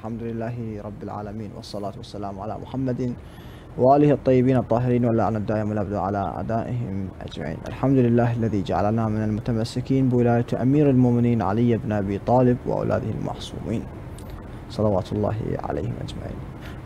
والحمد لله رب العالمين والصلاة والسلام على محمد وآله الطيبين الطاهرين واللعنة الدائم الأبد على أعدائهم أجمعين. الحمد لله الذي جعلنا من المتمسكين بولاية أمير المؤمنين علي بن أبي طالب وأولاده المعصومين. صلوات الله عليهم أجمعين.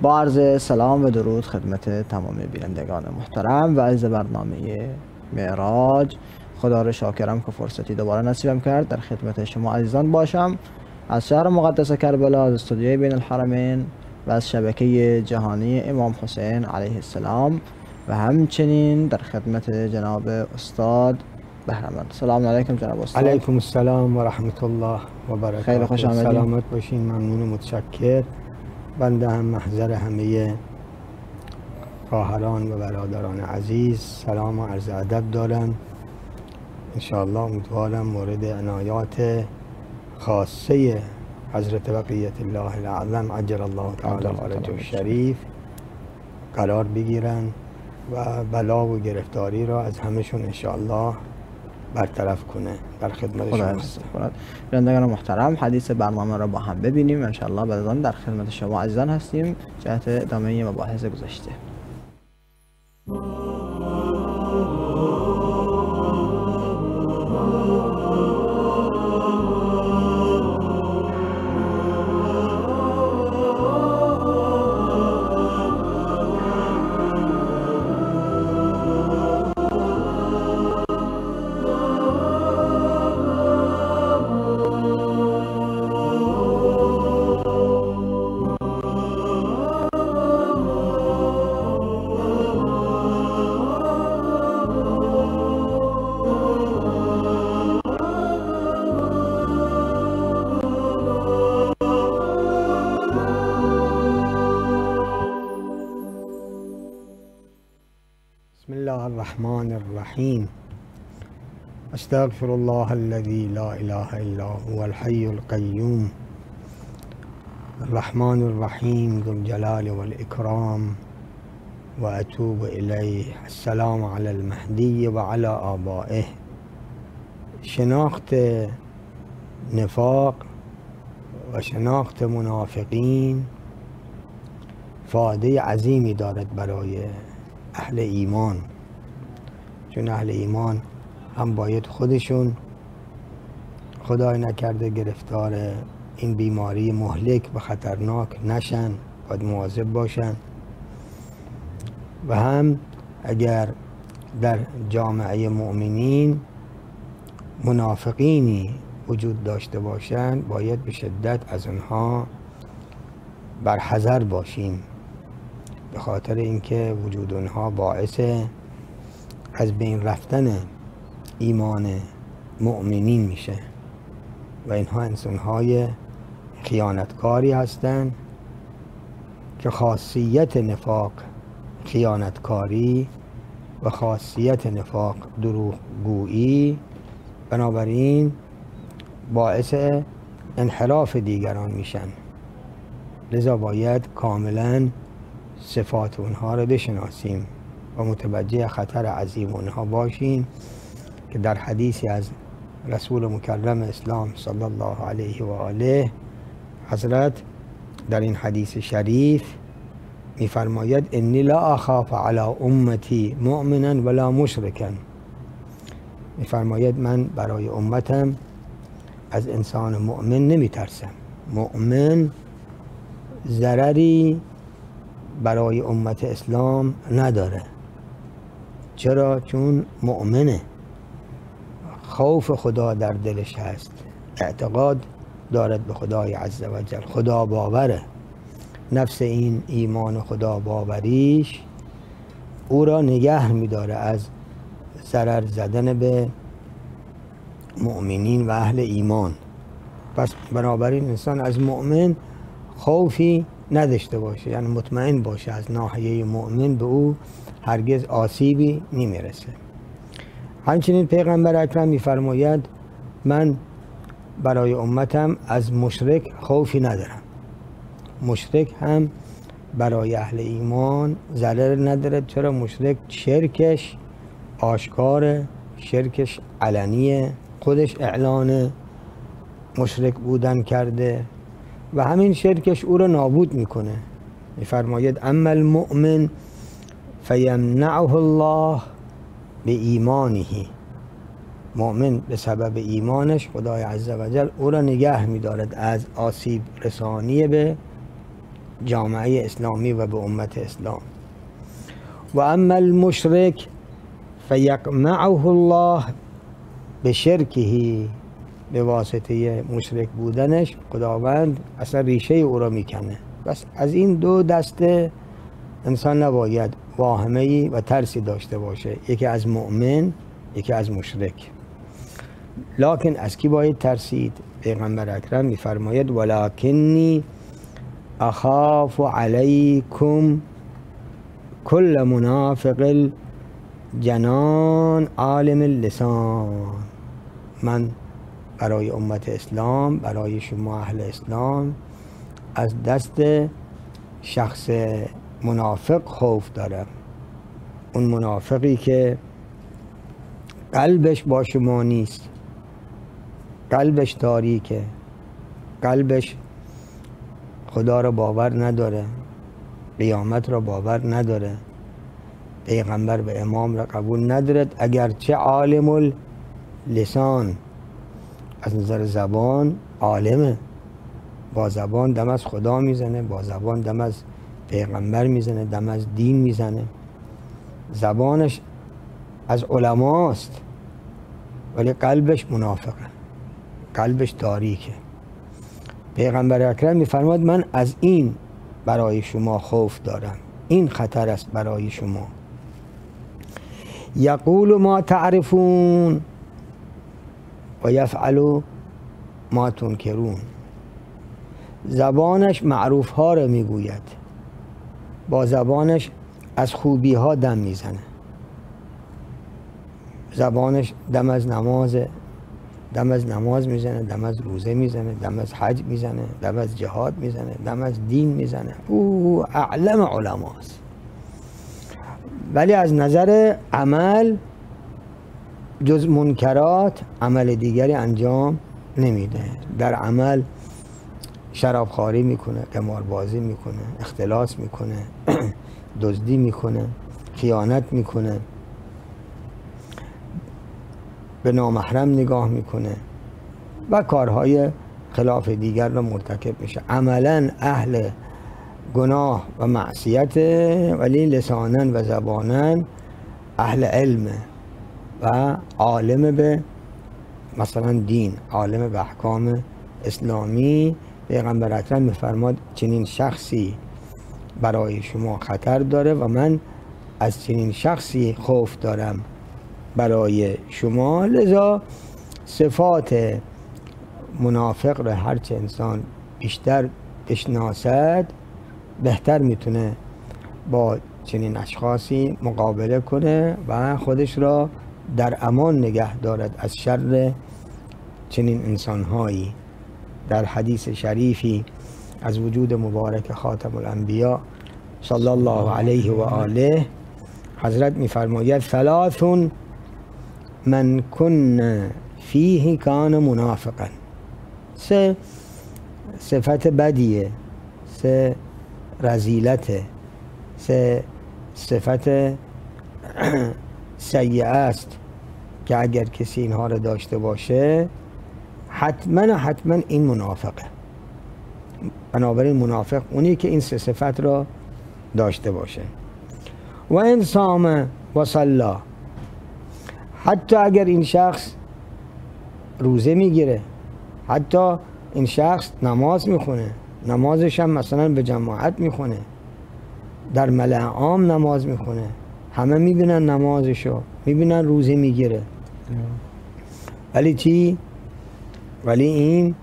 با عرض سلام و درود خدمت تمام بینندگان محترم و از برنامه معراج. خدا رو شاکرم که فرصتی دوباره نصیبم کرد. در خدمت شما عزیزان باشم. از شهر مقدس کربلا از استودیوی بین الحرمین و از شبکه جهانی امام حسین علیه السلام و همچنین در خدمت جناب استاد بهرمند. سلام علیکم جناب استاد. علیکم السلام و رحمت الله و برکاته. خیلی خوش آمدید. سلامت باشین ممنون و متشکر. بنده هم محضر همه خواهران و برادران عزیز سلام و عرض ادب دارم. انشاءالله امیدوارم مورد عنایات خاصه حضرت بقیت الله الاعظم عجل الله تعالی. فرجه الشریف قرار بگیرن و بلا و گرفتاری را از همشون انشاءالله برطرف کنه. در خدمت شما هستم. بینندگان محترم حدیث برنامه را با هم ببینیم. انشاءالله بعد از در خدمت شما عزیزان هستیم. جهت ادامه مباحث گذشته. استغفر الله الذي لا اله الا هو الحي القيوم. الرحمن الرحيم ذو الجلال والاكرام واتوب اليه السلام على المهدي وعلى ابائه شناخت نفاق و شناخت منافقین فایده عظیمی دارد برای اهل ایمان. چون اهل ایمان هم باید خودشون. خدای نکرده گرفتار این بیماری مهلک و خطرناک نشن باید مواظب باشن. و هم اگر در جامعه مؤمنین منافقینی وجود داشته باشند باید به شدت از آنها برحذر باشیم. به خاطر اینکه وجود اونها باعث از بین رفتن ایمان مؤمنین میشه. و اینها انسانهای خیانتکاری هستند که خاصیت نفاق خیانتکاری و خاصیت نفاق دروغگویی بنابراین باعث انحراف دیگران میشن. لذا باید کاملا صفات اونها رو بشناسیم و متوجه خطر عظیم اونها باشیم. که در حدیثی از رسول مکرم اسلام صلی الله علیه و آله حضرت در این حدیث شریف میفرماید انی لا اخاف علی امتی مؤمنا ولا مشرکا میفرماید من برای امتم از انسان مؤمن نمیترسم. مؤمن ضرری برای امت اسلام نداره. چرا؟ چون مؤمنه. خوف خدا در دلش هست. اعتقاد دارد به خدای عز و جل. خدا باوره. نفس این ایمان خدا باوریش او را نگه میداره از ضرر زدن به مؤمنین و اهل ایمان. پس بنابراین انسان از مؤمن خوفی نداشته باشه. یعنی مطمئن باشه از ناحیه مؤمن به او هرگز آسیبی نمی‌رسه. همچنین پیغمبر اکرم میفرماید من برای امتم از مشرک خوفی ندارم. مشرک هم برای اهل ایمان ضرر نداره. چرا؟ مشرک شرکش آشکار شرکش علنیه خودش اعلان مشرک بودن کرده و همین شرکش او را نابود می‌کنه. میفرماید اما المؤمن فیمنعه الله به ایمانه مؤمن به سبب ایمانش خدای عزوجل او را نگه میدارد از آسیب رسانی به جامعه اسلامی و به امت اسلام. و اما المشرک فیقمعه الله به شرکه به واسطه مشرک بودنش خداوند اصلا ریشه او را می‌کنه. بس از این دو دسته انسان نباید واهمه و ترسی داشته باشه. یکی از مؤمن یکی از مشرک. لکن از کی باید ترسید؟ پیغمبر اکرم میفرماید ولکنی اخاف علیکم کل منافق جنان عالم اللسان. من برای امت اسلام برای شما اهل اسلام از دست شخص منافق خوف دارم اون منافقی که قلبش با شما نیست. قلبش تاریکه. قلبش خدا را باور نداره. قیامت را باور نداره. پیغمبر به امام را قبول ندارد اگرچه عالم لسان از نظر زبان عالمه. با زبان دم از خدا می‌زنه با زبان دم از پیغمبر می‌زنه دم از دین می‌زنه. زبانش از علماست ولی قلبش منافقه. قلبش تاریکه. پیغمبر اکرم میفرماد من از این برای شما خوف دارم. این خطر است برای شما. یقول ما تعرفون و یفعل ما تنکرون. زبانش معروف ها را می‌گوید. با زبانش از خوبی ها دم می‌زنه. زبانش دم از نماز دم از نماز می‌زنه دم از روزه می‌زنه دم از حج می‌زنه دم از جهاد می‌زنه دم از دین می‌زنه. او اعلم علماست. ولی از نظر عمل جز منکرات عمل دیگری انجام نمیده. در عمل شرابخواری می‌کنه قماربازی می‌کنه اختلاس می‌کنه دزدی می‌کنه خیانت می‌کنه به نامحرم نگاه می‌کنه و کارهای خلاف دیگر را مرتکب میشه. عملا اهل گناه و معصیت ولی لسانا و زبانا اهل علم و عالم به مثلا دین عالم به احکام اسلامی پیغمبر اکرم میفرماد چنین شخصی برای شما خطر داره و من از چنین شخصی خوف دارم برای شما. لذا صفات منافق را هرچه انسان بیشتر بشناسد بهتر می‌تونه با چنین اشخاصی مقابله کنه و خودش را در امان نگه دارد از شر چنین انسانهایی. در حدیث شریفی از وجود مبارک خاتم الانبیا صلی الله علیه و آله حضرت میفرماید ثلاث من کن فیه کان منافقا. سه صفت بدیه سه رزیلته سه صفت سیعه است که اگر کسی اینها رو داشته باشه حتما حتما این منافقه. بنابراین منافق اونی که این سه صفت را داشته باشه. و این سام و صلا. حتی اگر این شخص روزه می‌گیره حتی این شخص نماز می‌خونه نمازش هم مثلا به جماعت می‌خونه در ملع عام نماز می‌خونه همه می‌بینن نمازشو می‌بینن روزه می‌گیره. ولی چی؟ ولی این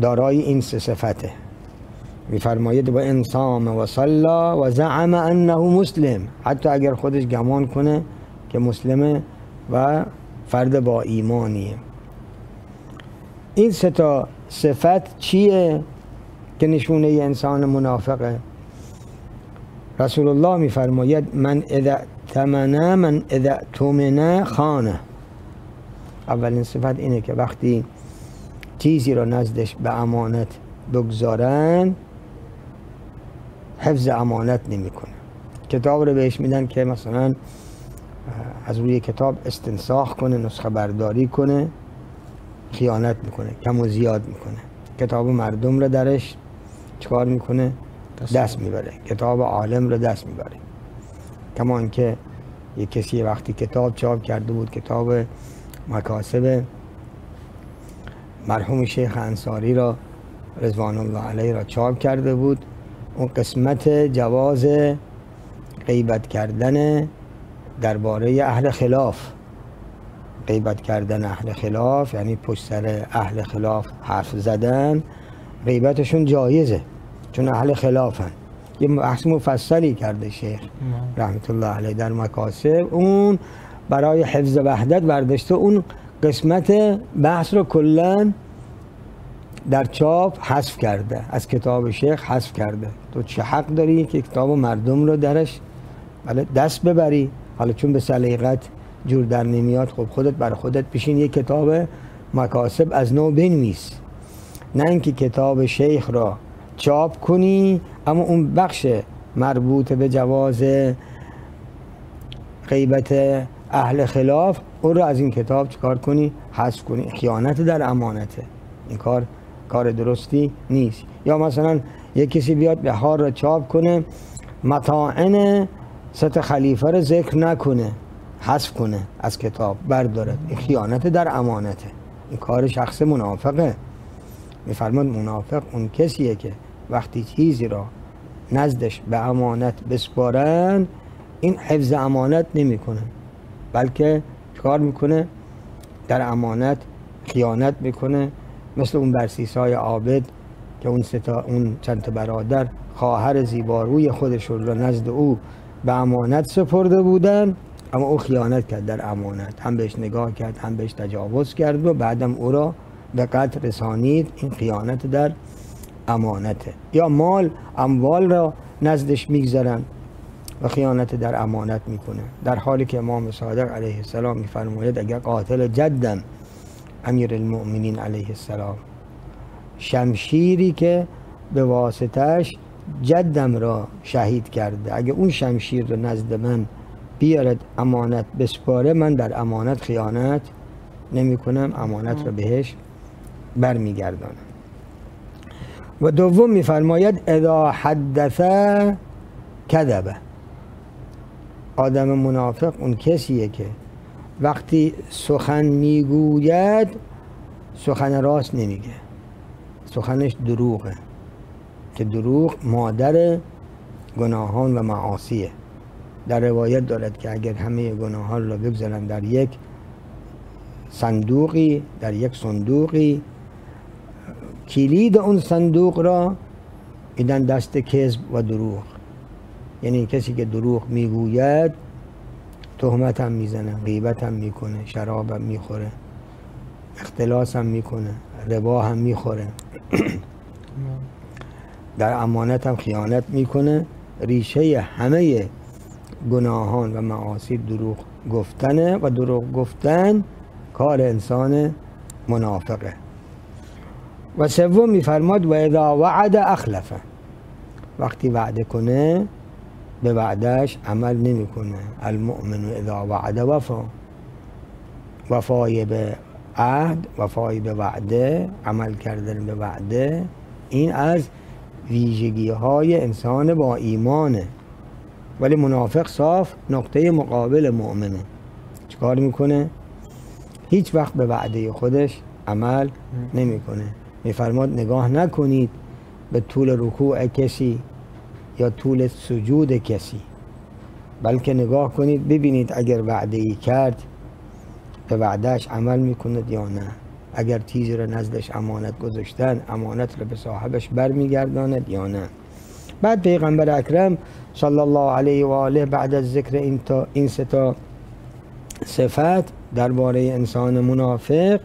دارای این سه صفته. میفرماید و انسام و صلا و زعم انه مسلم. حتی اگر خودش گمان کنه که مسلمه و فرد با ایمانیه. این سه تا صفت چیه که نشونه انسان منافقه؟ رسول الله میفرماید من اذا تمنه من اذا تومنه خانه. اولین صفت اینه که وقتی چیزی را نزدش به امانت بگذارن حفظ امانت نمی‌کنه. کتاب رو بهش میدن که مثلا از روی کتاب استنساخ کنه نسخه برداری کنه خیانت می‌کنه کم و زیاد می‌کنه. کتاب مردم رو درش چکار می‌کنه؟ دست می‌بره. کتاب عالم رو دست می‌بره. کمان که یه کسی وقتی کتاب چاپ کرده بود کتاب مکاسب مرحوم شیخ انصاری را رضوان الله علیه را چاپ کرده بود. اون قسمت جواز غیبت کردن درباره اهل خلاف. غیبت کردن اهل خلاف یعنی پشت سر اهل خلاف حرف زدن غیبتشون جایزه چون اهل خلافن. یه بحث مفصلی کرده شیخ رحمت الله علیه در مکاسب. اون برای حفظ وحدت برداشته اون قسمت بحث رو کلا در چاپ حذف کرده از کتاب شیخ حذف کرده. تو چه حق داری که کتاب مردم رو درش بله دست ببری؟ حالا چون به سلیقت جور در نمیاد خب خودت بر خودت پیشین یک کتاب مکاسب از نو بنویس. نه اینکه کتاب شیخ را چاپ کنی اما اون بخش مربوط به جواز غیبت اهل خلاف اون رو از این کتاب چکار کنی؟ حذف کنی. خیانت در امانته. این کار کار درستی نیست. یا مثلا یک کسی بیاد بهار را چاپ کنه متاعن ست خلیفه رو ذکر نکنه. حذف کنه از کتاب بردارد. این خیانت در امانته. این کار شخص منافقه. میفرماد منافق اون کسیه که وقتی چیزی را نزدش به امانت بسپارن این حفظ امانت نمی‌کنه. بلکه کار می‌کنه در امانت خیانت می‌کنه. مثل اون برسیسای عابد که اون, ستا اون چند تا برادر خواهر زیباروی خودشون را نزد او به امانت سپرده بودن اما او خیانت کرد در امانت. هم بهش نگاه کرد هم بهش تجاوز کرد و بعدم او را به قتل رسانید. این خیانت در امانته. یا مال اموال را نزدش می‌گذارن. و خیانت در امانت می‌کنه. در حالی که امام صادق علیه السلام میفرماید اگر قاتل جدم امیر المؤمنین علیه السلام شمشیری که به واسطش جدم را شهید کرده اگه اون شمشیر رو نزد من بیارد امانت بسپاره من در امانت خیانت نمی کنم امانت را بهش برمیگردانم. و دوم میفرماید اذا حدث کذبه. آدم منافق اون کسیه که وقتی سخن می‌گوید سخن راست نمیگه. سخنش دروغه. که دروغ مادر گناهان و معاصیه. در روایت دارد که اگر همه گناهان را بگذارن در یک صندوقی در یک صندوقی کلید اون صندوق را ایدن دست کذب و دروغ. یعنی کسی که دروغ می‌گوید تهمت هم می‌زنه غیبت هم می‌کنه شراب هم می‌خوره اختلاس هم می‌کنه ربا هم می‌خوره. در امانت هم خیانت می‌کنه. ریشه همه گناهان و معاصی دروغ گفتنه و دروغ گفتن کار انسان منافقه. و سوم میفرماد و اذا وعد اخلفه. وقتی وعده کنه به وعدش عمل نمی‌کنه. المؤمن اذا وعد وفا. وفای به عهد وفای به وعده عمل کردن به وعده این از ویژگی های انسان با ایمانه. ولی منافق صاف نقطه مقابل مؤمنه. چیکار می‌کنه؟ هیچ وقت به وعده خودش عمل نمی‌کنه. میفرماد نگاه نکنید به طول رکوع کسی. یا طول سجود کسی. بلکه نگاه کنید ببینید اگر وعده ای کرد به وعدهش عمل می‌کند یا نه. اگر چیزی را نزدش امانت گذاشتن امانت را به صاحبش برمیگرداند یا نه. بعد پیغمبر اکرم صلی الله علیه و آله بعد از ذکر این, تا این ستا صفت درباره انسان منافق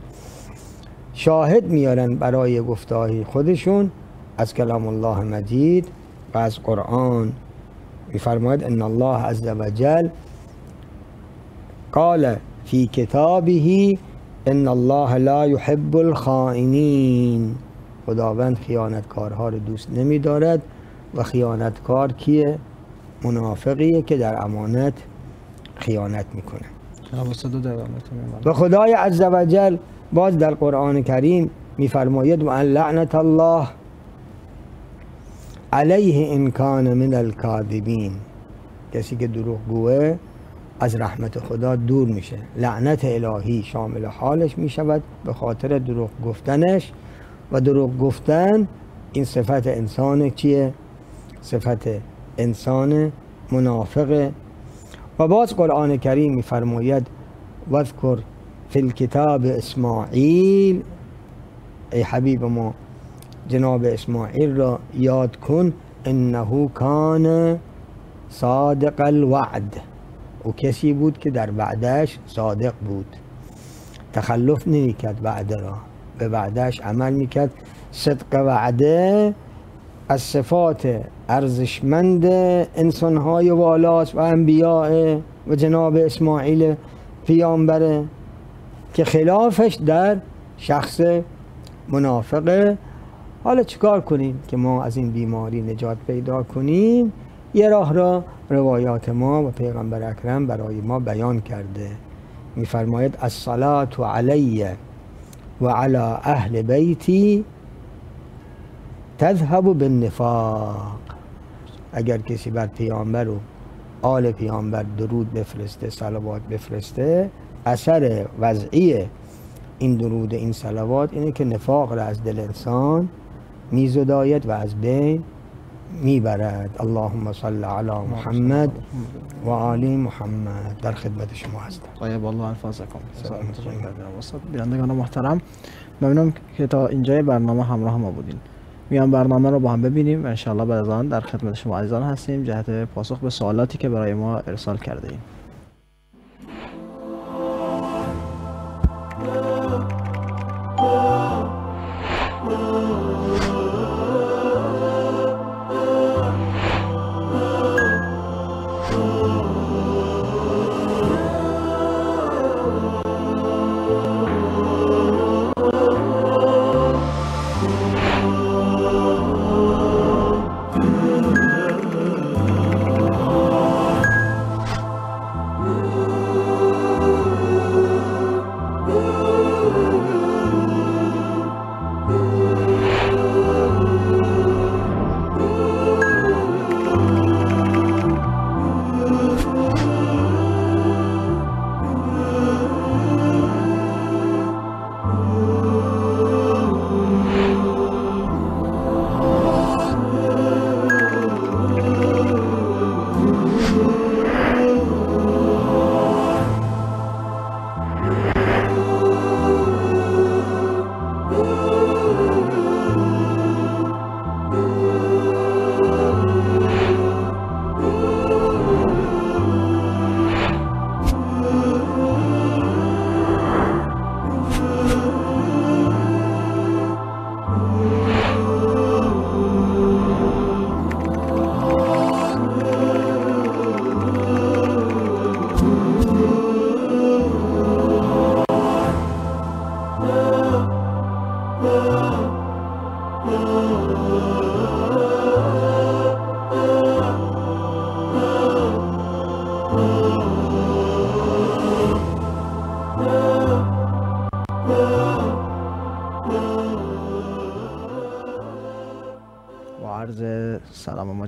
شاهد میارن برای گفتاری خودشون. از کلام الله مجید و از قرآن میفرماید ان الله عز وجل قال فی کتابه ان الله لا يحب الخائنین. خداوند خیانتکارها رو دوست نمی دارد و خیانتکار کیه؟ منافقیه که در امانت خیانت می‌کنه. و خدای عزوجل باز در قرآن کریم میفرماید و ان لعنت الله علیه ان کان من الکاذبین. کسی که دروغ گوه از رحمت خدا دور میشه. لعنت الهی شامل حالش می‌شود به خاطر دروغ گفتنش. و دروغ گفتن این صفت انسان چیه؟ صفت انسان منافقه. و باز قرآن کریم میفرماید واذکر فی الکتاب اسماعیل. ای حبیب ما جناب اسماعیل را یاد کن انه کان صادق الوعد. او کسی بود که در وعدش صادق بود. تخلف نمی‌کرد وعده را به وعدش عمل می‌کرد. صدق وعده از صفات ارزشمند انسانهای والاست و انبیاء و جناب اسماعیل پیامبره که خلافش در شخص منافقه حالا چیکار کنیم که ما از این بیماری نجات پیدا کنیم؟ یه راه را روایات ما و پیغمبر اکرم برای ما بیان کرده. میفرماید الصلاة علی و علی اهل بیتی تذهب بالنفاق. اگر کسی بر پیامبر و آل پیامبر درود بفرسته صلوات بفرسته اثر وضعی این درود این صلوات اینه که نفاق را از دل انسان میزداید و از بین می‌برد. اللهم صل علی محمد و آل محمد. در خدمت شما هستم. طیب الله استاد بینندگان محترم ممنونم که تا اینجای برنامه همراه ما بودین. میان برنامه رو با هم ببینیم و انشاءالله بعد از آن در خدمت شما عزیزان هستیم. جهت پاسخ به سوالاتی که برای ما ارسال کرده ایم.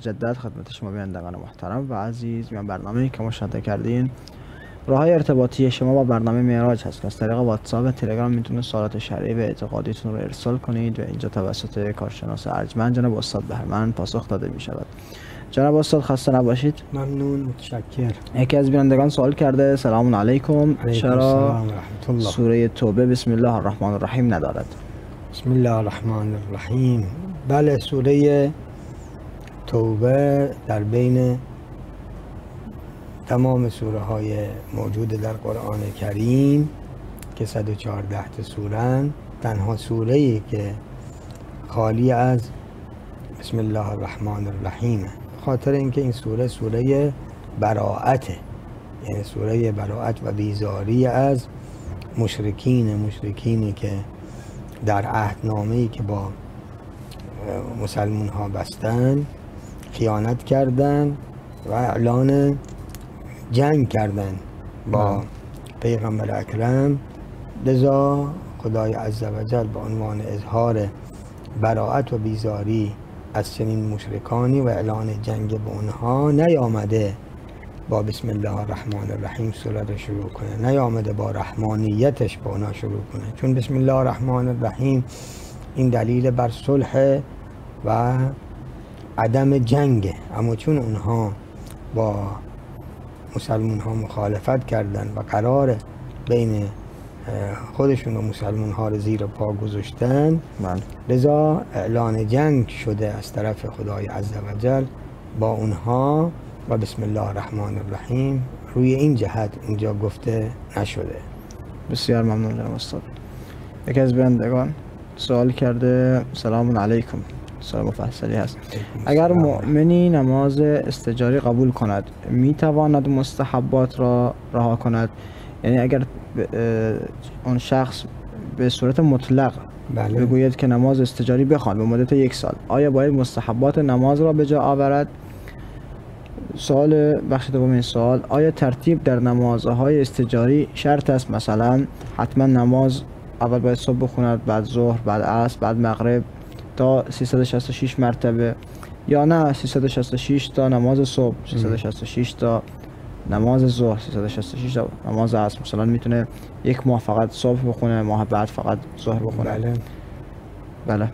مجدد خدمت شما بینندگان محترم و عزیز میان برنامه که مشاهده کردین. راه های ارتباطی شما با برنامه معراج هست. که از طریق واتساپ و تلگرام می‌تونید سوالات شرعی و اعتقادیتون رو ارسال کنید و اینجا توسط کارشناس ارجمند جناب استاد بهرمند پاسخ داده می شود جناب استاد خسته نباشید. ممنون متشکر یکی از بینندگان سوال کرده سلام علیکم. چرا سوره توبه بسم الله الرحمن الرحیم ندارد؟ بسم الله الرحمن الرحیم. بله سوره توبه در بین تمام سوره های موجود در قرآن کریم که 114 تا سورن تنها سوره ای که خالی از بسم الله الرحمن الرحیم خاطر اینکه این سوره سوره براعته یعنی سوره براعت و بیزاری از مشرکین مشرکینی که در عهدنامه ای که با مسلمون ها بستن. خیانت کردن و اعلان جنگ کردن با بله. پیغمبر اکرم. لذا خدای عزوجل به عنوان اظهار براعت و بیزاری از چنین مشرکانی و اعلان جنگ به اونها نیامده با بسم الله الرحمن الرحیم سوره رو شروع کنه. نیامده با رحمانیتش با اونا شروع کنه. چون بسم الله الرحمن الرحیم این دلیل بر صلح و عدم جنگه. اما چون اونها با مسلمون ها مخالفت کردن و قرار بین خودشون و مسلمون ها رو زیر پا گذاشتن بله. لذا اعلان جنگ شده از طرف خدای عزوجل با اونها و بسم الله الرحمن الرحیم. روی این جهت اینجا گفته نشده. بسیار ممنون جناب استاد. یکی از بینندگان سوال کرده سلام علیکم. سلام مفصلی هست. اگر. مؤمنی نماز استجاری قبول کند می تواند مستحبات را رها کند. یعنی اگر اون شخص به صورت مطلق بله. بگوید که نماز استجاری بخوان به مدت یک سال آیا باید مستحبات نماز را به جا آورد؟ سوال بخش دوم این سوال آیا ترتیب در نمازهای استجاری شرط است؟ مثلا حتما نماز اول باید صبح بخوند بعد ظهر بعد عصر بعد مغرب. تا 366 مرتبه. یا نه 366 تا نماز صبح 366 تا نماز ظهر 366 تا نماز عصر. مثلا می‌تونه یک ماه فقط صبح بخونه ماه بعد فقط ظهر بخونه. بله. بله.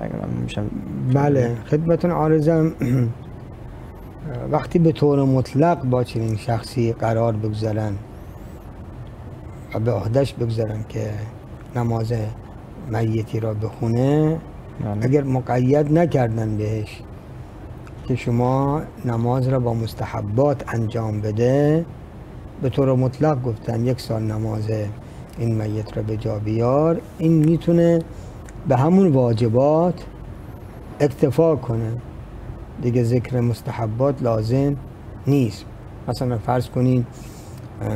اگر من میشم بله. خدمتون عارضم وقتی به طور مطلق با چنین شخصی قرار بگذارن و به عهدش بگذارن که نماز میتی را بخونه. اگر مقید نکردن بهش که شما نماز را با مستحبات انجام بده به طور مطلق گفتن یک سال نماز این میت را به جا بیار این می‌تونه به همون واجبات اکتفا کنه. دیگه ذکر مستحبات لازم نیست. مثلا فرض کنین اه،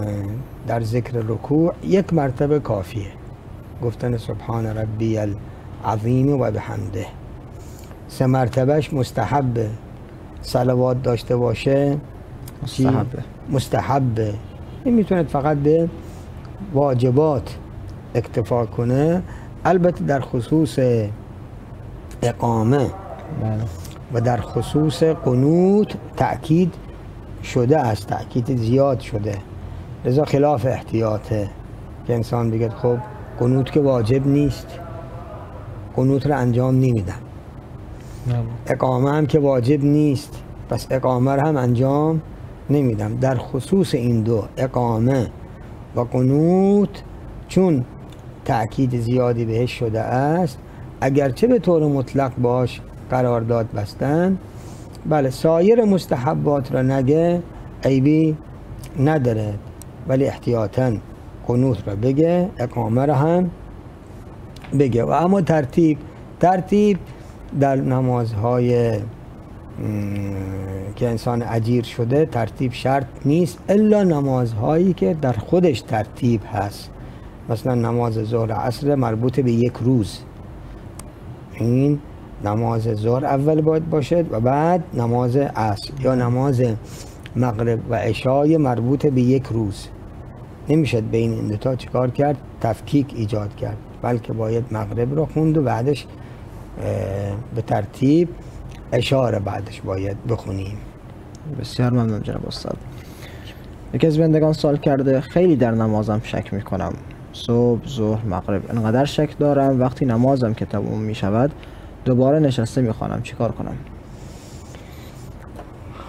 در ذکر رکوع یک مرتبه کافیه. گفتن سبحان ربی العظیم و بحمده سه مرتبهش مستحبه صلوات داشته باشه. چی؟ مستحبه مستحبه این می‌تونه فقط به واجبات اکتفا کنه. البته در خصوص اقامه. بله. و در خصوص قنوت تأکید شده است. تأکید زیاد شده. لذا خلاف احتیاطه که انسان بگه خب قنوت که واجب نیست. قنوت رو انجام نمیدم اقامه هم که واجب نیست. پس اقامه رو هم انجام نمیدم. در خصوص این دو اقامه و قنوت چون تأکید زیادی بهش شده است. اگرچه به طور مطلق باش قرارداد بستن بله سایر مستحبات را نگه عیبی نداره. ولی احتیاطا قنوت را بگه اقامه را هم بگه. و اما ترتیب ترتیب در نمازهای که انسان اجیر شده ترتیب شرط نیست الا نمازهایی که در خودش ترتیب هست. مثلا نماز ظهر عصر مربوط به یک روز. این نماز ظهر اول باید باشد و بعد نماز عصر یا نماز مغرب و عشای مربوط به یک روز. نمی‌شد بین این دوتا چیکار کرد؟ تفکیک ایجاد کرد. بلکه باید مغرب رو خوند و بعدش به ترتیب اشاره بعدش باید بخونیم. بسیار ممنون جناب استاد. یکی از بندگان سوال کرده خیلی در نمازم شک می‌کنم. صبح ظهر مغرب انقدر شک دارم وقتی نمازم که تموم می شود دوباره نشسته می‌خوانم چیکار کنم؟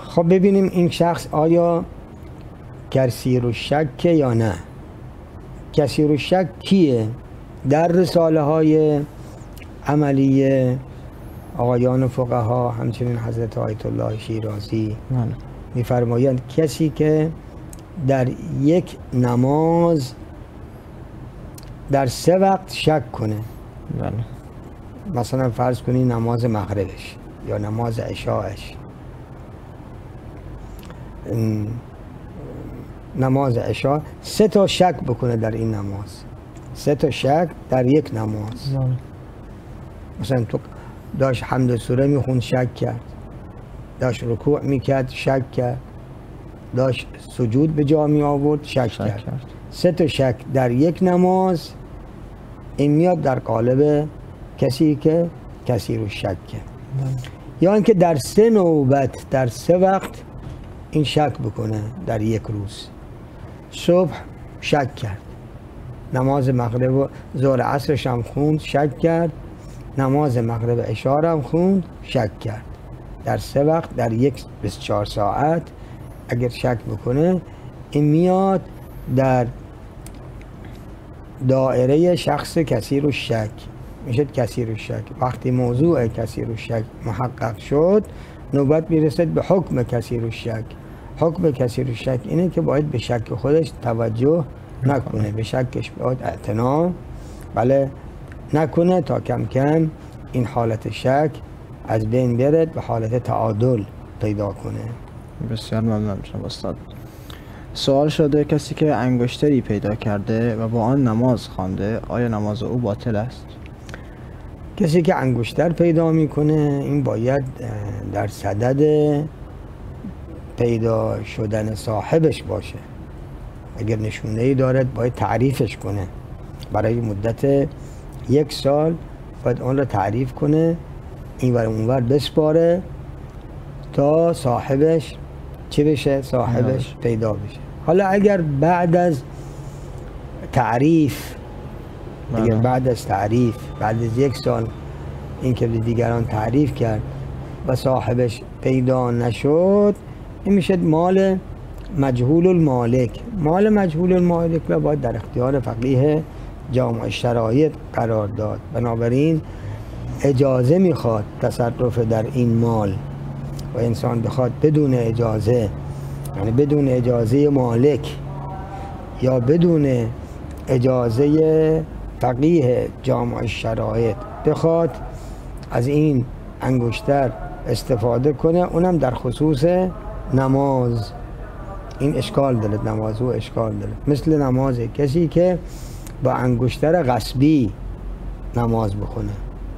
خب ببینیم این شخص آیا کسی رو شک یا نه. کسی رو شک کیه؟ در رساله های عملی آقایان فقها همچنین حضرت آیت الله شیرازی بله. میفرمایند کسی که در یک نماز در سه وقت شک کنه. بله. مثلا فرض کنی نماز مغربش یا نماز عشاءش نماز عشاء سه تا شک بکنه در این نماز. سه تا شک در یک نماز. مثلا تو داشت حمد سوره می‌خوند شک کرد. داشت رکوع می‌کرد شک کرد. داشت سجود به جا می آورد شک, شک کرد. کرد. سه تا شک در یک نماز این میاد در قالب کسی که کسی رو شک کرد. یا اینکه در سه نوبت در سه وقت این شک بکنه در یک روز. صبح شک کرد. نماز مغرب و ظهر عصرش هم خوند شک کرد. نماز مغرب اشار هم خوند شک کرد. در سه وقت در یک 24 ساعت اگر شک بکنه این میاد در دائره شخص کسی رو شک. میشه کسی رو شک. وقتی موضوع کسی رو شک محقق شد نوبت می‌رسد به حکم کسی رو شک. حکم کسی رو شک اینه که باید به شک خودش توجه نکنه به شکش باید اعتنا بله نکنه تا کم کم این حالت شک از بین برد به حالت تعادل پیدا کنه. بسیار ممنون جناب استاد. سوال شده کسی که انگشتری پیدا کرده و با آن نماز خوانده آیا نماز او باطل است؟ کسی که انگشتر پیدا می‌کنه این باید در صدد پیدا شدن صاحبش باشه. اگر نشونه ای دارد باید تعریفش کنه. برای مدت یک سال باید اون رو تعریف کنه این ور اونور بسپاره تا صاحبش چی بشه؟ صاحبش پیدا بشه. حالا اگر بعد از تعریف اگر بله. بعد از تعریف بعد از یک سال این که به دیگران تعریف کرد و صاحبش پیدا نشد این میشه مال مجهول المالک. مال مجهول المالک را باید در اختیار فقیه جامع شرایط قرار داد. بنابراین اجازه می‌خواد تصرف در این مال و انسان بخواد بدون اجازه یعنی بدون اجازه مالک یا بدون اجازه فقیه جامع شرایط بخواد از این انگشتر استفاده کنه اونم در خصوص نماز. این اشکال داره نماز و اشکال داره. مثل نماز کسی که با انگشتر غصبی نماز بخونه.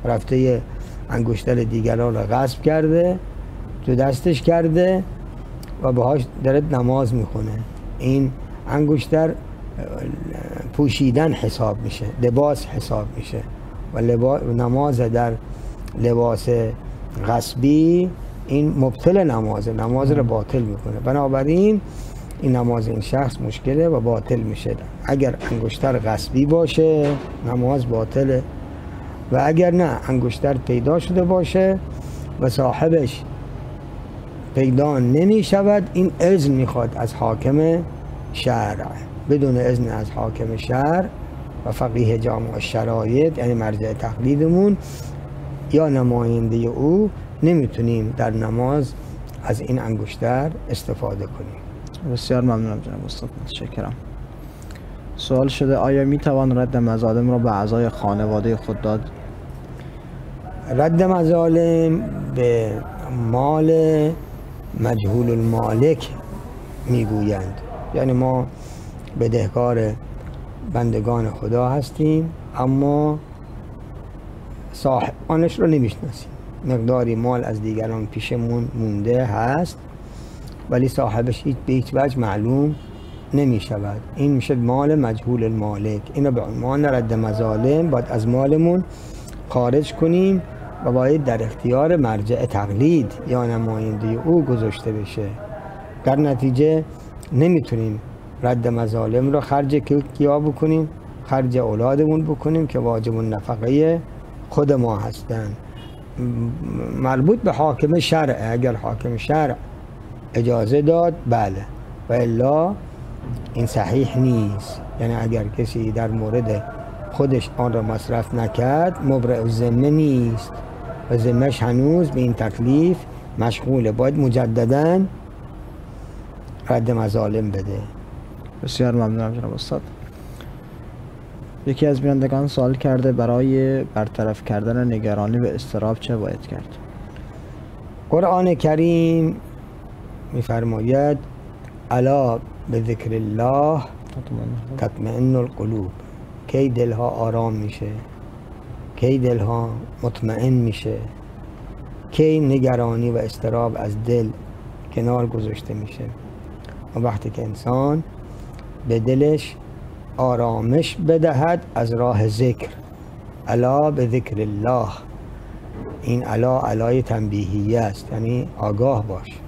رفته انگشتر دیگران رو غصب کرده تو دستش کرده و باهاش داره نماز می‌خونه. این انگشتر پوشیدن حساب میشه لباس حساب میشه. و لبا... نماز در لباس غصبی این مبتل نمازه نماز رو باطل می‌کنه. بنابراین این نماز این شخص مشکله و باطل میشه. اگر انگشتر غصبی باشه نماز باطله. و اگر نه انگشتر پیدا شده باشه و صاحبش پیدا نمی شود این اذن می‌خواد از حاکم شرع بدون اذن از حاکم شرع و فقیه جامع شرایط یعنی مرجع تقلیدمون یا نماینده او نمی‌تونیم در نماز از این انگشتر استفاده کنیم. بسیار ممنونم جناب استاد متشکرم. سوال شده آیا می توان رد مظالم را به اعضای خانواده خود داد؟ رد مظالم به مال مجهول المالک می‌گویند. یعنی ما بدهکار بندگان خدا هستیم اما صاحبانش رو نمی‌شناسیم. مقداری مال از دیگران پیشمون مونده هست. ولی صاحبش هیچ به هیچ وجه معلوم نمی شود این میشه مال مجهول المالک. اینو به عنوان رد مظالم باید از مالمون خارج کنیم و باید در اختیار مرجع تقلید یا نماینده او گذاشته بشه. در نتیجه نمی‌تونیم رد مظالم رو خرج کی- کیا بکنیم خرج اولادمون بکنیم که واجب النفقه خود ما هستن. مربوط به حاکم شرع. اگر حاکم شرع اجازه داد بله. و الا این صحیح نیست. یعنی اگر کسی در مورد خودش آن را مصرف نکرد مبرع الذمه نیست. و ذمهش هنوز به این تکلیف مشغوله باید مجددا رد مظالم بده. بسیار ممنونم جناب استاد. یکی از بینندگان سوال کرده برای برطرف کردن نگرانی و استراب چه باید کرد؟ قرآن کریم میفرماید الا به ذکر الله تطمئن القلوب. کی دلها آرام میشه کی دلها مطمئن میشه کی نگرانی و استراب از دل کنار گذاشته میشه. و وقتی که انسان به دلش آرامش بدهد از راه ذکر الا به ذکر الله. این الا علای تنبیهی است یعنی آگاه باش.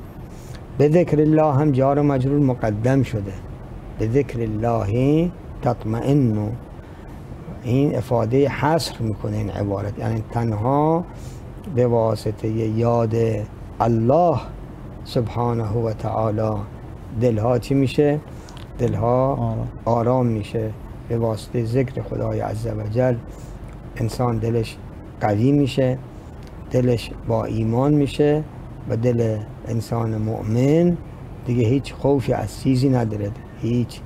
به ذکر الله هم جار و مجرور مقدم شده. به ذکر الله تطمئن. این افاده حصر می‌کنه این عبارت. یعنی تنها به واسطه یاد الله سبحانه و تعالی دلها چی میشه؟ دلها آرام. آرام میشه. به واسطه ذکر خدای عزوجل انسان دلش قوی میشه دلش با ایمان میشه. و دل انسان مؤمن دیگه هیچ خوفی از چیزی ندارد هیچ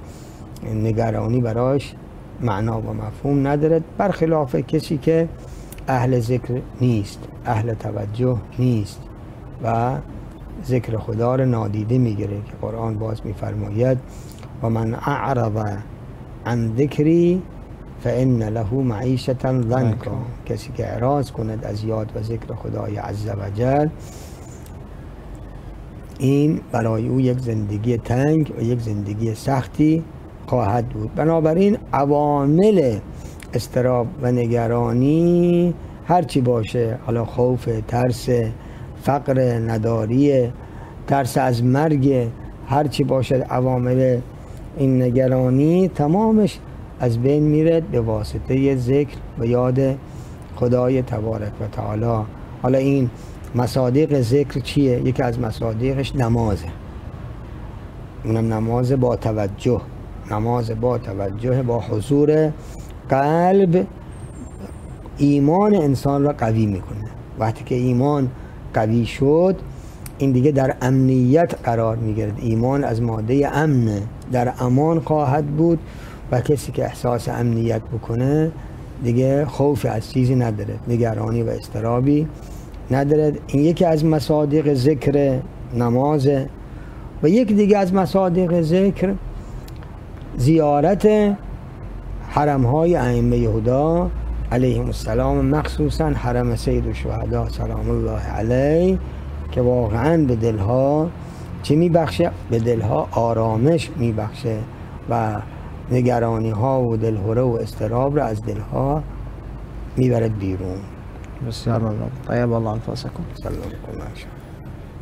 نگرانی براش معنا و مفهوم ندارد برخلاف کسی که اهل ذکر نیست اهل توجه نیست و ذکر خدا رو نادیده می‌گیره که قرآن باز میفرماید و من اعرض عن ذکری فان له معیشتا ضنکا. کسی که اعراض کند از یاد و ذکر خدای عز و جل این برای او یک زندگی تنگ و یک زندگی سختی خواهد بود. بنابراین عوامل استراب و نگرانی هرچی باشه حالا خوف ترس فقر نداری ترس از مرگ هرچی باشد عوامل این نگرانی تمامش از بین میره به واسطه ذکر و یاد خدای تبارک و تعالی. حالا این مصادیق ذکر چیه؟ یکی از مصادیقش نمازه. اونم نماز با توجه. نماز با توجه با حضور قلب ایمان انسان را قوی می‌کنه. وقتی که ایمان قوی شد این دیگه در امنیت قرار میگرد ایمان از ماده امن در امان خواهد بود و کسی که احساس امنیت بکنه دیگه خوفی از چیزی نداره. نگرانی و استرابی نداره این یکی از مصادیق ذکر نماز و یک دیگه از مصادیق ذکر زیارت حرم های ائمه یهودا علیهم السلام مخصوصا حرم سید الشهدا سلام الله علیه که واقعا به دلها چی میبخشه؟ به دلها آرامش میبخشه و نگرانی ها و دلهوره و استراب را از دلها می‌برد بیرون بسیار ممنون طیب الله انفاسکم.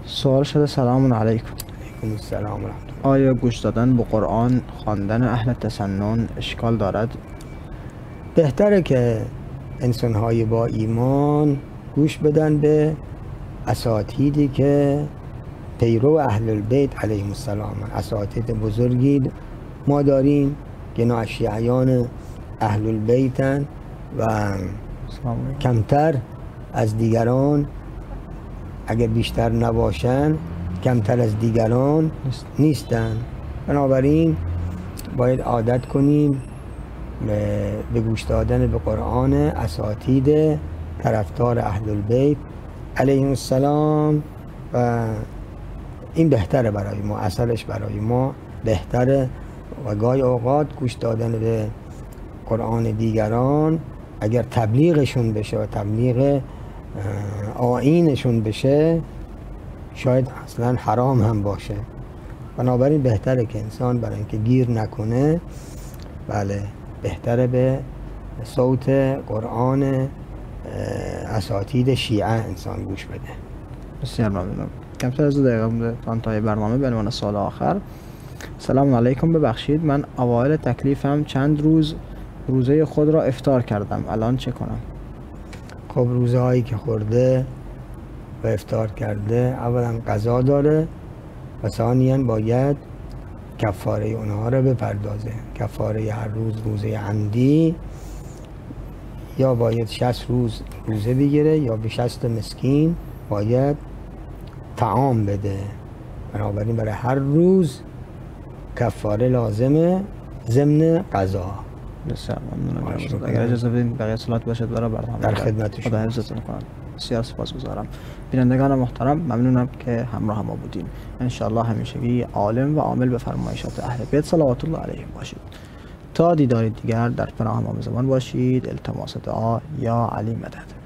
سوال شده سلام علیکم. علیکم السلام و آیا گوش دادن به قرآن خواندن اهل تسنن اشکال دارد؟ بهتره که انسان های با ایمان گوش بدن به اساتیدی که پیرو اهل البیت علیهم السلام اساتید بزرگی ما داریم که اینا از شیعیان اهل البیتن و کمتر از دیگران اگر بیشتر نباشن کمتر از دیگران نیست. نیستن. بنابراین باید عادت کنیم به- گوش دادن به قرآن اساتید طرفدار اهل البیت علیهم السلام و این بهتره برای ما اثرش برای ما بهتره. و گاهی اوقات گوش دادن به قرآن دیگران اگر تبلیغشون بشه و تبلیغ آینشون بشه شاید اصلا حرام هم باشه. بنابراین بهتره که انسان برای اینکه گیر نکنه بله بهتره به صوت قرآن اساتید شیعه انسان گوش بده. بسیار ممنونم کمتر از دقیقه تا انتهای برنامه به عنوان سال آخر. سلام علیکم. ببخشید من اوایل تکلیفم چند روز روزه خود را افطار کردم. الان چه کنم؟ خب روزهایی که خورده و افطار کرده اولا قضا داره و ثانیا باید کفاره اونها رو بپردازه. کفاره هر روز روزه عمدی یا باید 60 روز روزه بگیره یا به 60 مسکین باید تعام بده. بنابراین برای هر روز کفاره لازمه ضمن قضا بسیار می‌کنم. اگر اجازه بدین بقیه صلات باشد برای برنامه در. خدمت شما. خدا حفظتون کنم. بسیار سپاسگزارم. بینندگان محترم ممنونم که همراه ما بودین. انشاءالله همیشگی عالم و عامل به فرمایشات اهل بیت صلوات الله علیهم باشید. تا دیدار دیگر در پناه امام زمان باشید. التماس دعا یا علی مدد.